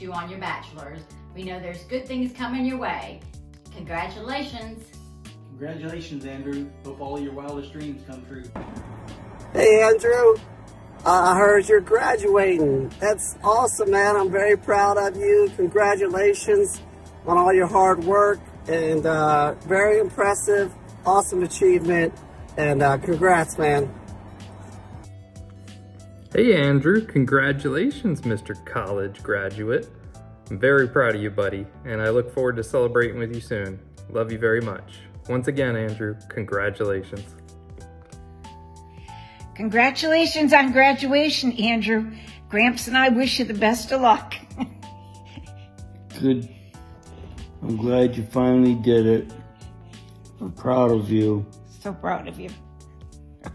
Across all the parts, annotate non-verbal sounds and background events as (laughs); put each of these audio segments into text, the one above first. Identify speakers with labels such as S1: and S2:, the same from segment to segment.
S1: you on your bachelor's. We know there's good things coming your way. Congratulations.
S2: Congratulations, Andrew. Hope all your wildest dreams come true.
S3: Hey, Andrew. Uh, I heard you're graduating. That's awesome, man. I'm very proud of you. Congratulations on all your hard work and uh, very impressive, awesome achievement. And uh, congrats, man.
S4: Hey, Andrew. Congratulations, Mr. College graduate. I'm very proud of you, buddy, and I look forward to celebrating with you soon. Love you very much. Once again, Andrew, congratulations.
S5: Congratulations on graduation, Andrew. Gramps and I wish you the best of luck. (laughs)
S6: Good. I'm glad you finally did it. I'm proud of you.
S5: So proud of you.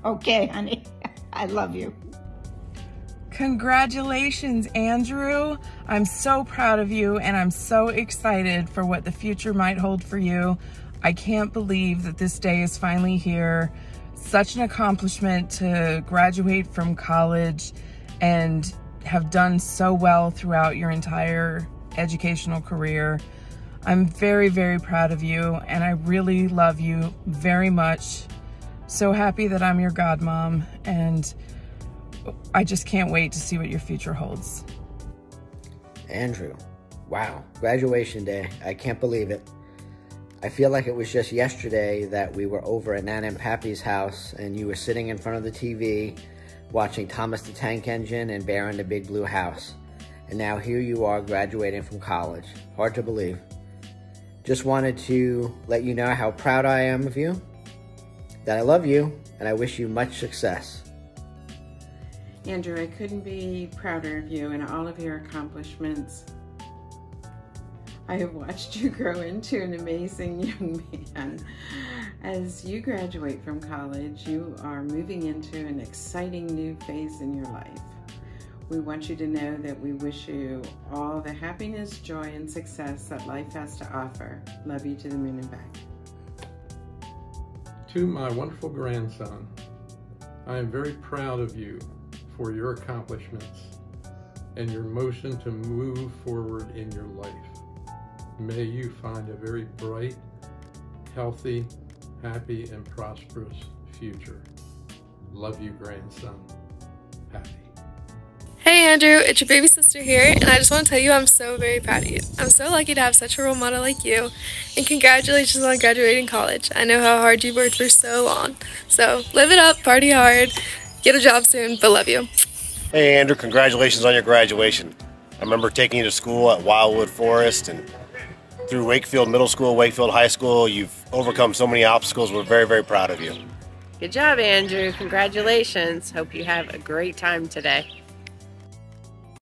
S5: Okay, honey. (laughs) I love you.
S7: Congratulations, Andrew. I'm so proud of you and I'm so excited for what the future might hold for you. I can't believe that this day is finally here. Such an accomplishment to graduate from college and have done so well throughout your entire educational career. I'm very, very proud of you and I really love you very much. So happy that I'm your godmom and I just can't wait to see what your future holds.
S8: Andrew, wow, graduation day. I can't believe it. I feel like it was just yesterday that we were over at Nan and Pappy's house and you were sitting in front of the TV watching Thomas the Tank Engine and Bear in the Big Blue House. And now here you are graduating from college. Hard to believe. Just wanted to let you know how proud I am of you, that I love you, and I wish you much success.
S9: Andrew, I couldn't be prouder of you and all of your accomplishments. I have watched you grow into an amazing young man. As you graduate from college, you are moving into an exciting new phase in your life. We want you to know that we wish you all the happiness, joy, and success that life has to offer. Love you to the moon and back.
S10: To my wonderful grandson, I am very proud of you for your accomplishments and your motion to move forward in your life. May you find a very bright, healthy, happy, and prosperous future. Love you, grandson. Happy.
S11: Hey Andrew, it's your baby sister here, and I just want to tell you I'm so very proud of you. I'm so lucky to have such a role model like you, and congratulations on graduating college. I know how hard you worked for so long. So live it up, party hard, get a job soon, but love you.
S12: Hey Andrew, congratulations on your graduation. I remember taking you to school at Wildwood Forest and through Wakefield Middle School, Wakefield High School. You've overcome so many obstacles. We're very, very proud of you.
S13: Good job, Andrew. Congratulations. Hope you have a great time today.